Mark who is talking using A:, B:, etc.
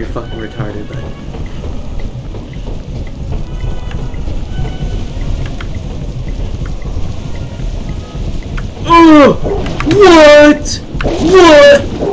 A: You're fucking retarded, but. Oh! What? What?